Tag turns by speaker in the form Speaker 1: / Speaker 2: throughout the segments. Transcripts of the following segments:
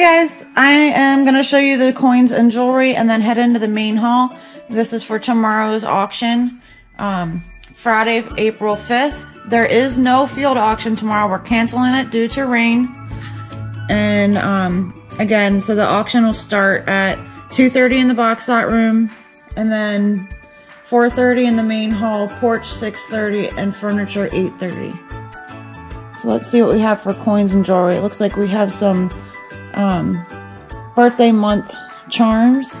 Speaker 1: Guys, I am going to show you the coins and jewelry and then head into the main hall. This is for tomorrow's auction, um, Friday, April 5th. There is no field auction tomorrow. We're canceling it due to rain. And um, again, so the auction will start at 2.30 in the box lot room and then 4.30 in the main hall, porch 6.30, and furniture 8.30. So let's see what we have for coins and jewelry. It looks like we have some um, birthday month charms.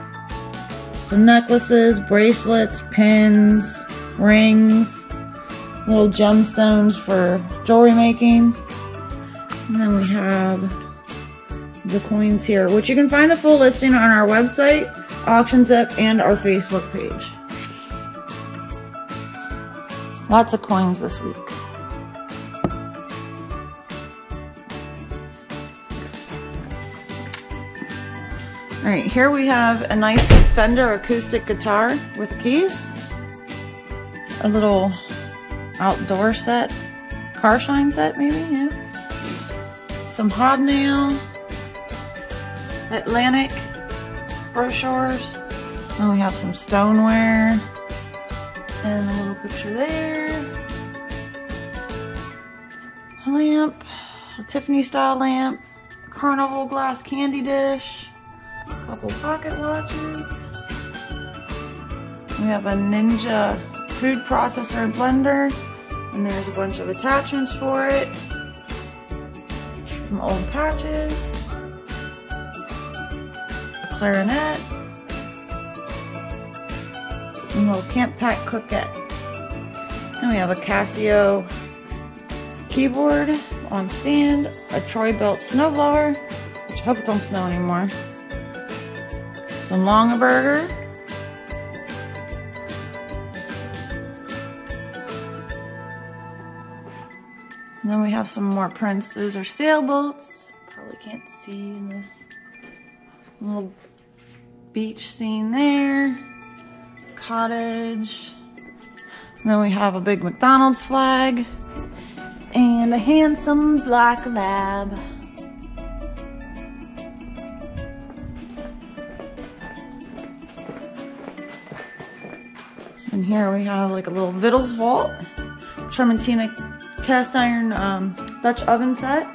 Speaker 1: Some necklaces, bracelets, pins, rings, little gemstones for jewelry making. And then we have the coins here, which you can find the full listing on our website, AuctionZip, and our Facebook page. Lots of coins this week. All right, here we have a nice Fender acoustic guitar with keys. A little outdoor set, car shine set maybe, yeah. Some hobnail, Atlantic brochures. And we have some stoneware and a little picture there. A lamp, a Tiffany style lamp, carnival glass candy dish, couple pocket watches. We have a Ninja food processor blender, and there's a bunch of attachments for it. Some old patches, a clarinet, a little Camp Pack cookette. And we have a Casio keyboard on stand, a Troy-Bilt snowblower, which I hope it don't snow anymore some Longaberger. And then we have some more prints. Those are sailboats. Probably can't see in this little beach scene there. Cottage. And then we have a big McDonald's flag. And a handsome black lab. And here we have like a little Vittles vault, Tramontina cast iron um, Dutch oven set,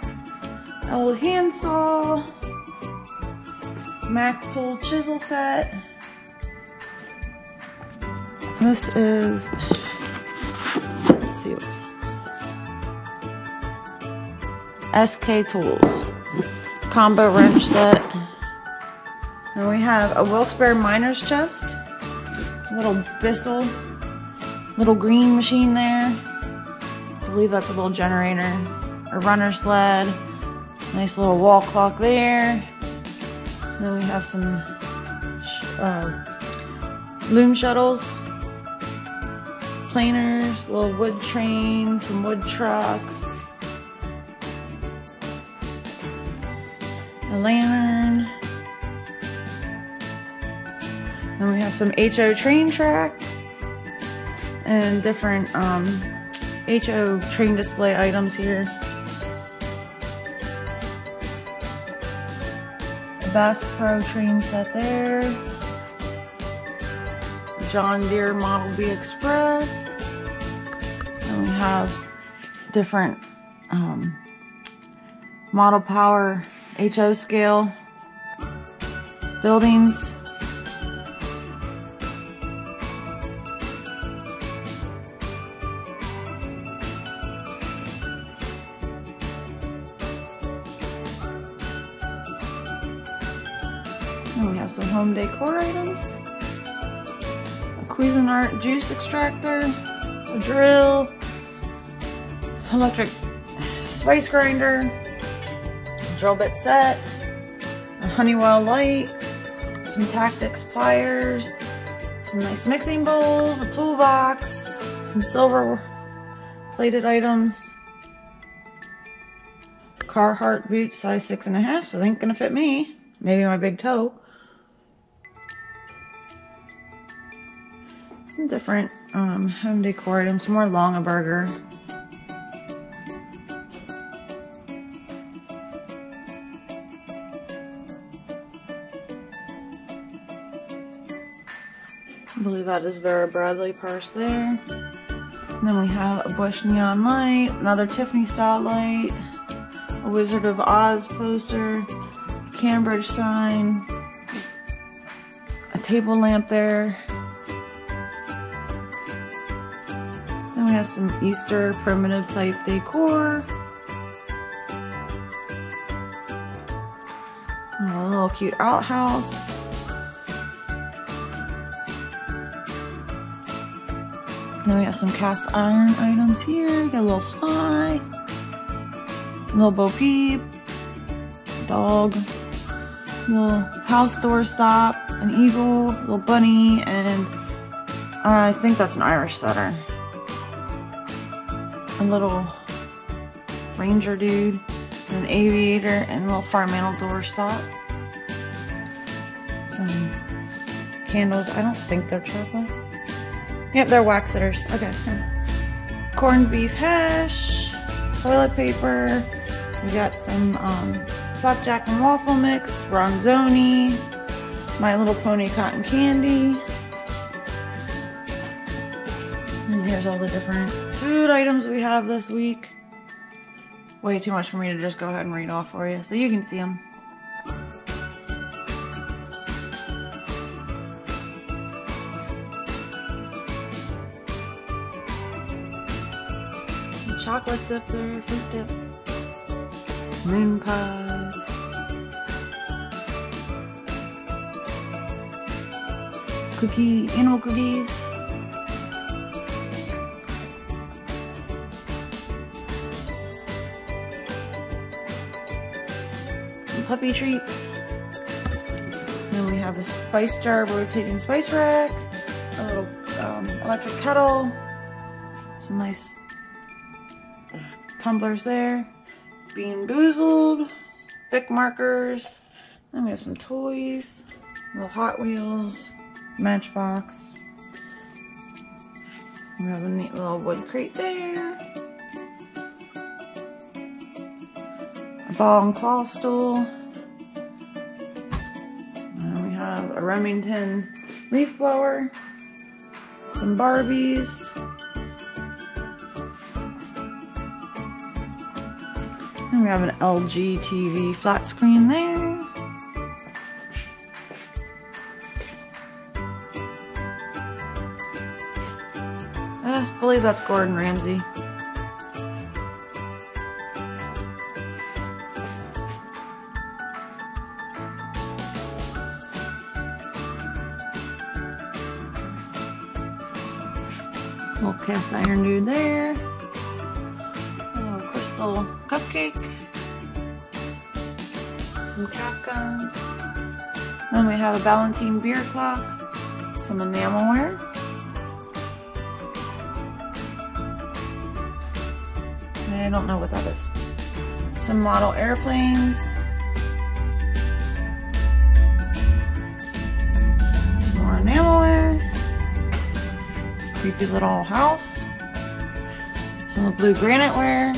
Speaker 1: little handsaw, Mac tool chisel set. This is, let's see what this is. SK Tools combo wrench set. And we have a Wilkes-Barre miner's chest little Bissell, little green machine there. I believe that's a little generator, a runner sled, nice little wall clock there. Then we have some uh, loom shuttles, planers, little wood train, some wood trucks, a lantern, then we have some HO train track and different um, HO train display items here. Bass Pro train set there. John Deere Model B Express. And we have different um, Model Power HO scale buildings. And we have some home decor items. A Cuisinart juice extractor, a drill, electric spice grinder, drill bit set, a Honeywell light, some Taktix pliers, some nice mixing bowls, a toolbox, some silver plated items, Carhartt boots size six and a half, so they ain't gonna fit me. Maybe my big toe. some different um, home decor items, some more Longaberger. I believe that is Vera Bradley purse there. And then we have a Busch neon light, another Tiffany style light, a Wizard of Oz poster, a Cambridge sign, a table lamp there, Have some Easter primitive type decor. A little cute outhouse. then we have some cast iron items here. Got a little fly, a little Bo Peep, dog, little house door stop, an eagle, little bunny, and I think that's an Irish setter. A little ranger dude, an aviator, and a little farm animal door stop. Some candles. I don't think they're chocolate. Yep, they're wax sitters. Okay. Corned beef hash, toilet paper. We got some um, flapjack and waffle mix, ronzoni, My Little Pony cotton candy. And here's all the different food items we have this week. Way too much for me to just go ahead and read off for you, so you can see them. chocolate dip there, fruit dip, moon pies. Cookie, animal cookies. Puppy treats. Then we have a spice jar, rotating spice rack, a little um, electric kettle, some nice tumblers there. Bean Boozled, Bic markers. Then we have some toys, little Hot Wheels, Matchbox. We have a neat little wood crate there. A ball and claw stool. And we have a Remington leaf blower, some Barbies, And we have an LG TV flat screen there. Uh, I believe that's Gordon Ramsay. Little cast iron dude there A little crystal cupcake, some cap guns. Then we have a Ballantine beer clock, some enamelware. I don't know what that is. Some model airplanes. More enamelware. Creepy little house. Some of the blue granite ware.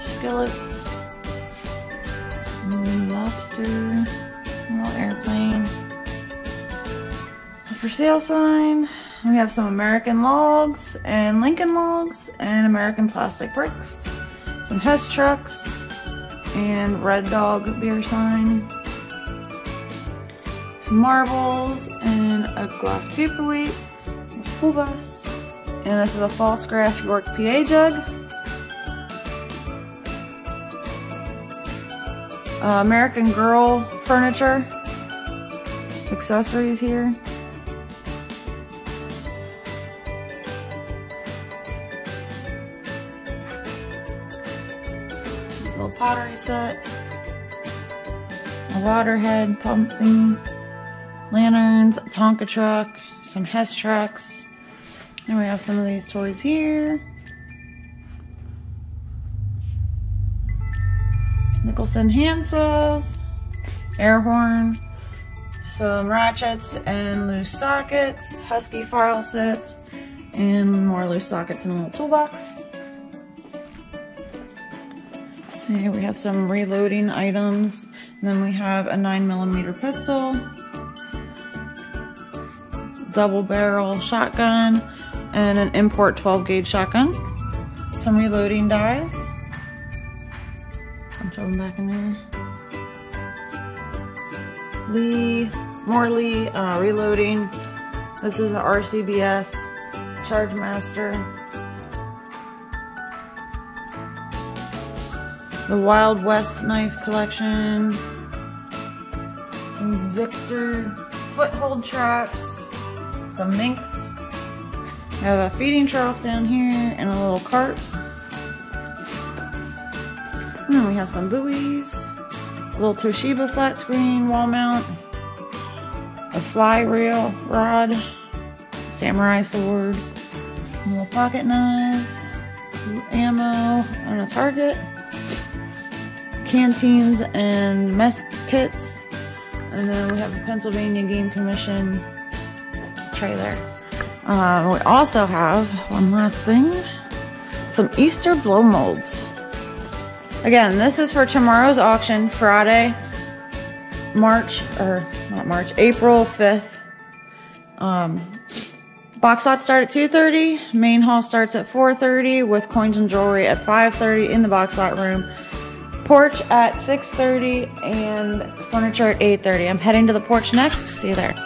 Speaker 1: skillets. lobster. Little airplane. A for sale sign. We have some American logs and Lincoln logs and American plastic bricks. Some Hess trucks and Red Dog beer sign. Some marbles and a glass paperweight. A school bus. And this is a Pfaltzgraff York PA jug. uh, American Girl furniture, accessories here. Little pottery set, a water head pump thing, lanterns, Tonka truck, some Hess trucks. And we have some of these toys here. Nicholson handsaws, air horn, some ratchets and loose sockets, Husky file sets, and more loose sockets in a little toolbox. Here we have some reloading items And then we have a 9 millimeter pistol, double barrel shotgun, and an import 12 gauge shotgun. Some reloading dies. I'm them back in there. Lee, more Lee uh, reloading. This is a RCBS Charge Master. The Wild West knife collection. Some Victor foothold traps. Some minks. We have a feeding trough down here and a little cart. And then we have some buoys. A little Toshiba flat screen wall mount. A fly reel rod. Samurai sword. Little pocket knives. Ammo and a target canteens and mess kits. And then we have the Pennsylvania Game Commission trailer. Uh, we also have one last thing some Easter blow molds. Again, this is for tomorrow's auction, Friday, March, or not March, April 5th. Um, box lots start at 2.30, main hall starts at 4.30 with coins and jewelry at 5.30 in the box lot room porch at 6.30 and furniture at 8.30. I'm heading to the porch next. See you there.